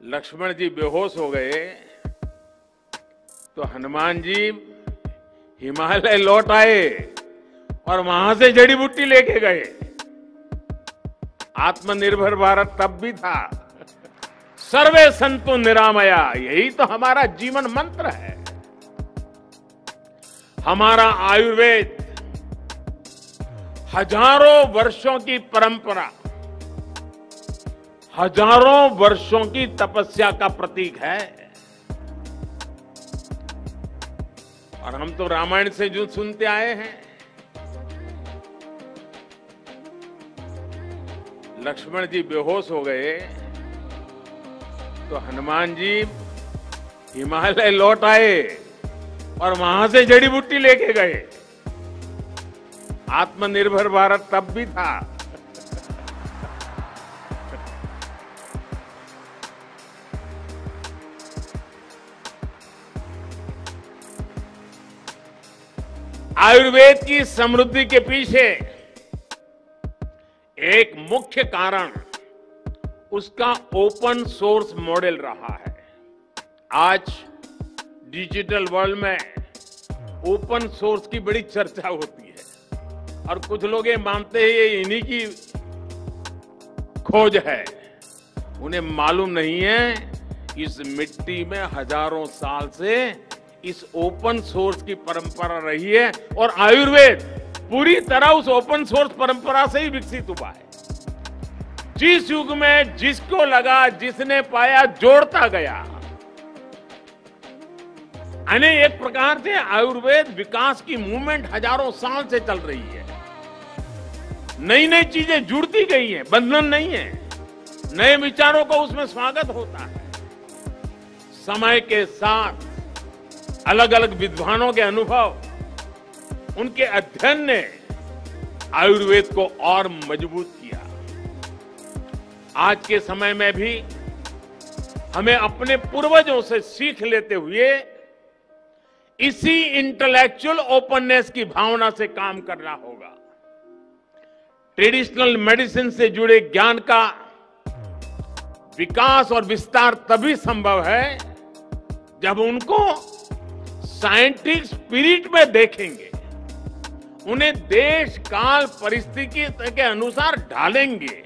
लक्ष्मण जी बेहोश हो गए तो हनुमान जी हिमालय लौट आए और वहाँ से जड़ी बूटी लेके गए। आत्मनिर्भर भारत तब भी था। सर्वे संतु निरामया, यही तो हमारा जीवन मंत्र है। हमारा आयुर्वेद हज़ारों वर्षों की परंपरा हज़ारों वर्षों की तपस्या का प्रतीक है। और हम तो रामायण से जो सुनते आए हैं। लक्ष्मण जी बेहोश हो गए। तो हनुमान जी हिमालय लौट आए और वहाँ से जड़ी बूटी लेके गए। आत्मनिर्भर भारत तब भी था। आयुर्वेद की समृद्धि के पीछे एक मुख्य कारण उसका ओपन सोर्स मॉडल रहा है। आज डिजिटल वर्ल्ड में ओपन सोर्स की बड़ी चर्चा होती है और कुछ लोग ये मानते हैं, ये इन्हीं की खोज है। उन्हें मालूम नहीं है, इस मिट्टी में हज़ारों साल से इस ओपन सोर्स की परंपरा रही है और आयुर्वेद पूरी तरह उस ओपन सोर्स परंपरा से ही विकसित हुआ है। जिस युग में जिसको लगा, जिसने पाया, जोड़ता गया। यानी एक प्रकार से आयुर्वेद विकास की मूवमेंट हज़ारों साल से चल रही है। नई नई चीज़ें जुड़ती गई हैं, बंधन नहीं है। नए विचारों का उसमें स्वागत होता है। समय के साथ अलग अलग विद्वानों के अनुभव, उनके अध्ययन ने आयुर्वेद को और मज़बूत किया। आज के समय में भी हमें अपने पूर्वजों से सीख लेते हुए इसी इंटेलेक्चुअल ओपननेस की भावना से काम करना होगा। ट्रेडिशनल मेडिसिन से जुड़े ज्ञान का विकास और विस्तार तभी संभव है जब उनको साइंटिफिक स्पिरिट में देखेंगे। उन्हें देश काल परिस्थिति के अनुसार ढालेंगे।